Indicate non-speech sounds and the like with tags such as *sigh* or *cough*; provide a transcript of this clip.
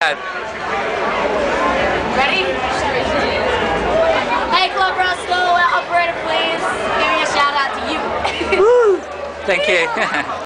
Ready? Hey, Club Russell, uh, operator, please give me a shout out to you. Thank you. *laughs* *laughs*